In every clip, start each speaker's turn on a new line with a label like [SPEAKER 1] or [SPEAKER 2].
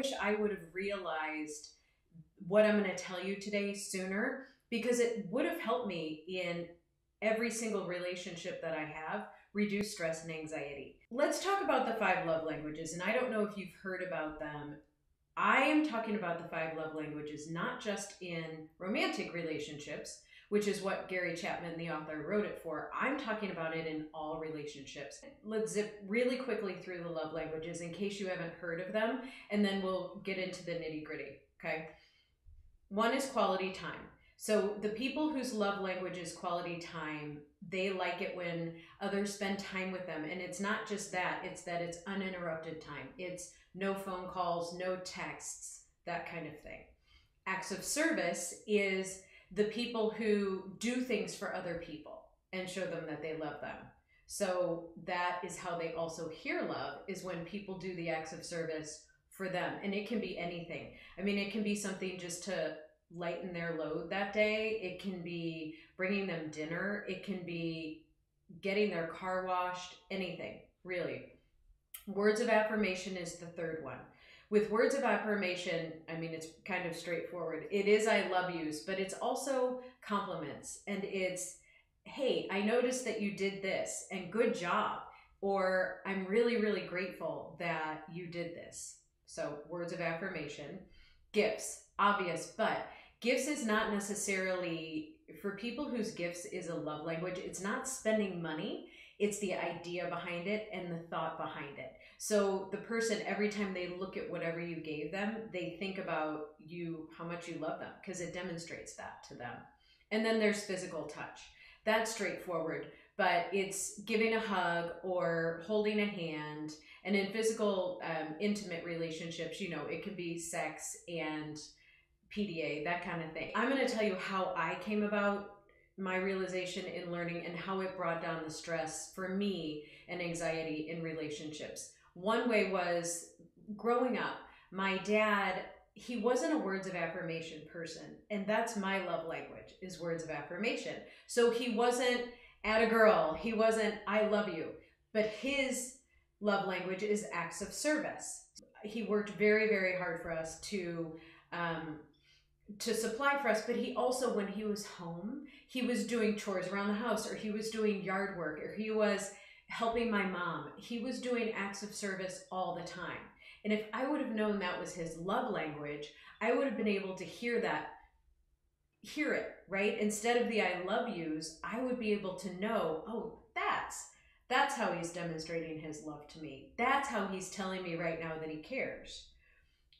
[SPEAKER 1] wish I would have realized what I'm going to tell you today sooner because it would have helped me in every single relationship that I have reduce stress and anxiety. Let's talk about the five love languages. And I don't know if you've heard about them. I am talking about the five love languages, not just in romantic relationships, which is what Gary Chapman, the author, wrote it for. I'm talking about it in all relationships. Let's zip really quickly through the love languages in case you haven't heard of them, and then we'll get into the nitty gritty. Okay. One is quality time. So the people whose love language is quality time, they like it when others spend time with them. And it's not just that, it's that it's uninterrupted time. It's no phone calls, no texts, that kind of thing. Acts of service is the people who do things for other people and show them that they love them. So that is how they also hear love is when people do the acts of service for them. And it can be anything. I mean, it can be something just to lighten their load that day. It can be bringing them dinner. It can be getting their car washed, anything, really. Words of affirmation is the third one with words of affirmation, I mean, it's kind of straightforward. It is I love yous, but it's also compliments and it's, hey, I noticed that you did this and good job. Or I'm really, really grateful that you did this. So, words of affirmation. Gifts, obvious, but gifts is not necessarily for people whose gifts is a love language, it's not spending money, it's the idea behind it and the thought behind it. So the person, every time they look at whatever you gave them, they think about you, how much you love them, because it demonstrates that to them. And then there's physical touch. That's straightforward, but it's giving a hug or holding a hand. And in physical, um, intimate relationships, you know, it could be sex and PDA, that kind of thing. I'm going to tell you how I came about my realization in learning and how it brought down the stress for me and anxiety in relationships. One way was growing up, my dad, he wasn't a words of affirmation person. And that's my love language is words of affirmation. So he wasn't at a girl, he wasn't I love you, but his love language is acts of service. He worked very, very hard for us to um, to supply for us, but he also, when he was home, he was doing chores around the house, or he was doing yard work, or he was helping my mom. He was doing acts of service all the time. And if I would have known that was his love language, I would have been able to hear that, hear it, right? Instead of the I love yous, I would be able to know, oh, that's that's how he's demonstrating his love to me. That's how he's telling me right now that he cares.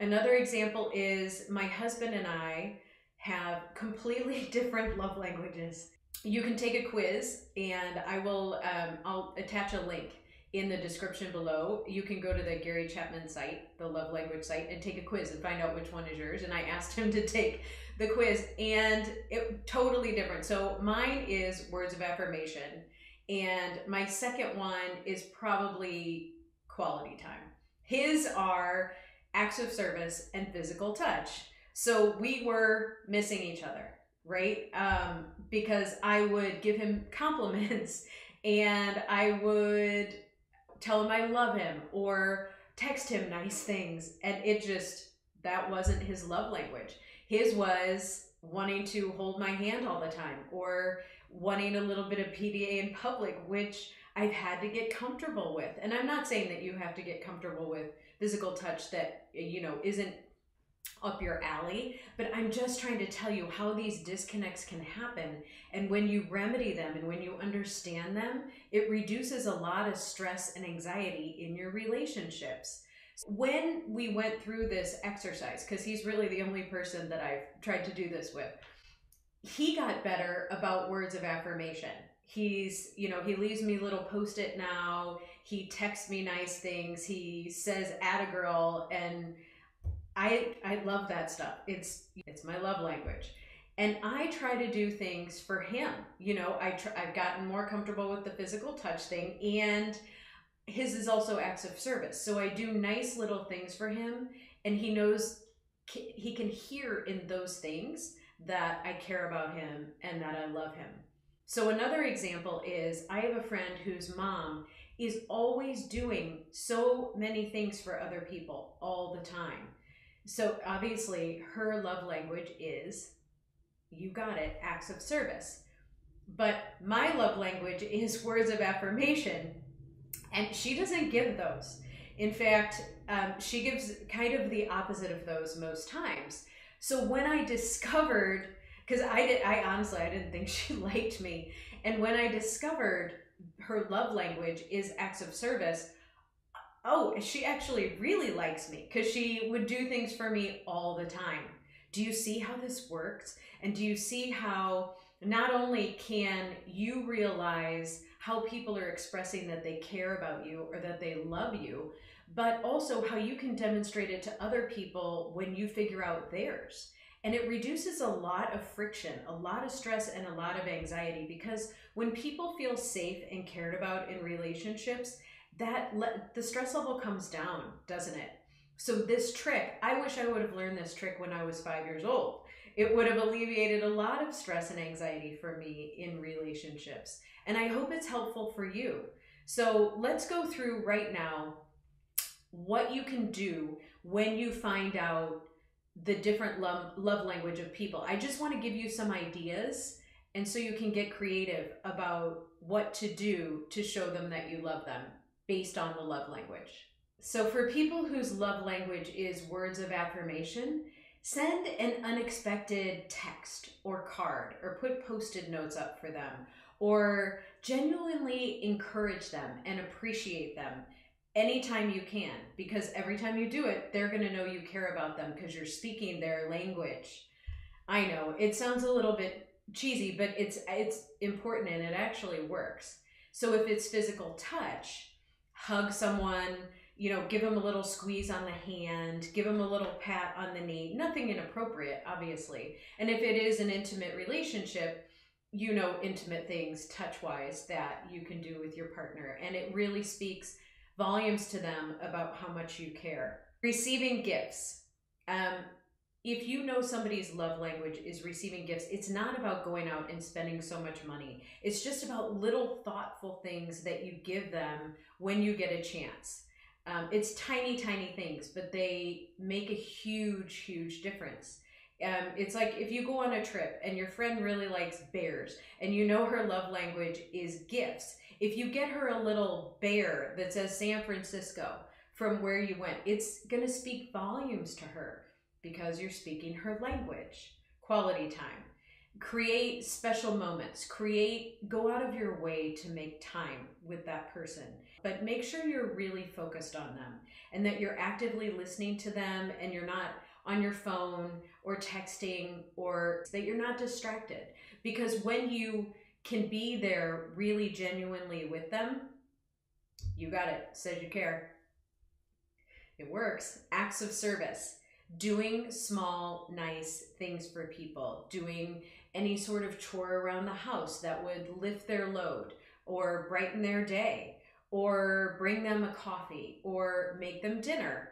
[SPEAKER 1] Another example is my husband and I have completely different love languages you can take a quiz and I will um, I'll attach a link in the description below. You can go to the Gary Chapman site, the love language site, and take a quiz and find out which one is yours. And I asked him to take the quiz and it totally different. So mine is words of affirmation and my second one is probably quality time. His are acts of service and physical touch. So we were missing each other right? Um, because I would give him compliments and I would tell him I love him or text him nice things. And it just, that wasn't his love language. His was wanting to hold my hand all the time or wanting a little bit of PDA in public, which I've had to get comfortable with. And I'm not saying that you have to get comfortable with physical touch that, you know, isn't up your alley, but I'm just trying to tell you how these disconnects can happen. And when you remedy them and when you understand them, it reduces a lot of stress and anxiety in your relationships. When we went through this exercise, because he's really the only person that I've tried to do this with, he got better about words of affirmation. He's, you know, he leaves me little post it now. He texts me nice things. He says, at a girl. And I I love that stuff. It's it's my love language. And I try to do things for him. You know, I tr- I've gotten more comfortable with the physical touch thing and his is also acts of service. So I do nice little things for him and he knows he can hear in those things that I care about him and that I love him. So another example is I have a friend whose mom is always doing so many things for other people all the time So obviously, her love language is, you got it, acts of service. But my love language is words of affirmation, and she doesn't give those. In fact, um, she gives kind of the opposite of those most times. So when I discovered, because I did, I honestly I didn't think she liked me, and when I discovered her love language is acts of service, oh, she actually really likes me because she would do things for me all the time. Do you see how this works? And do you see how not only can you realize how people are expressing that they care about you or that they love you, but also how you can demonstrate it to other people when you figure out theirs. And it reduces a lot of friction, a lot of stress, and a lot of anxiety because when people feel safe and cared about in relationships, that le- the stress level comes down, doesn't it? So this trick, I wish I would have learned this trick when I was 5 years old. It would have alleviated a lot of stress and anxiety for me in relationships. And I hope it's helpful for you. So let's go through right now what you can do when you find out the different love, love language of people. I just want to give you some ideas and so you can get creative about what to do to show them that you love them based on the love language. So, for people whose love language is words of affirmation, send an unexpected text or card or put post it notes up for them or genuinely encourage them and appreciate them anytime you can because every time you do it, they're going to know you care about them because you're speaking their language. I know it sounds a little bit cheesy, but it's it's important and it actually works. So if it's physical touch, hug someone, you know, give them a little squeeze on the hand, give them a little pat on the knee, nothing inappropriate, obviously. And if it is an intimate relationship, you know, intimate things touch wise that you can do with your partner. And it really speaks volumes to them about how much you care. Receiving gifts. Um, if you know somebody's love language is receiving gifts, it's not about going out and spending so much money. It's just about little thoughtful things that you give them when you get a chance. Um, it's tiny, tiny things, but they make a huge, huge difference. Um, it's like if you go on a trip and your friend really likes bears and you know her love language is gifts. If you get her a little bear that says San Francisco from where you went, it's going to speak volumes to her because you're speaking her language. Quality time. Create special moments. Create, go out of your way to make time with that person. But make sure you're really focused on them and that you're actively listening to them and you're not on your phone or texting or that you're not distracted. Because when you can be there really genuinely with them, you got it, says you care. It works. Acts of service doing small, nice things for people, doing any sort of chore around the house that would lift their load or brighten their day or bring them a coffee or make them dinner.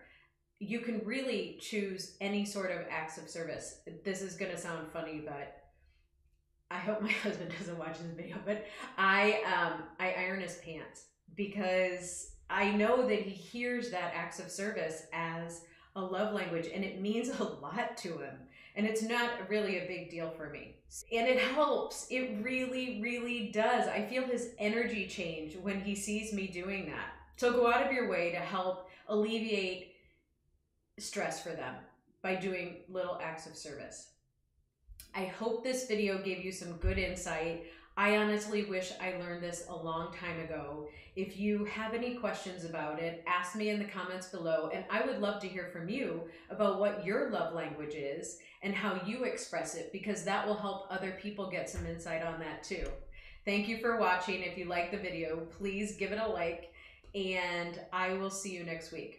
[SPEAKER 1] You can really choose any sort of acts of service. This is going to sound funny, but I hope my husband doesn't watch this video, but I um I iron his pants because I know that he hears that acts of service as a love language and it means a lot to him. And it's not really a big deal for me. And it helps. It really, really does. I feel his energy change when he sees me doing that. So go out of your way to help alleviate stress for them by doing little acts of service. I hope this video gave you some good insight I honestly wish I learned this a long time ago. If you have any questions about it, ask me in the comments below, and I would love to hear from you about what your love language is and how you express it, because that will help other people get some insight on that too. Thank you for watching. If you like the video, please give it a like, and I will see you next week.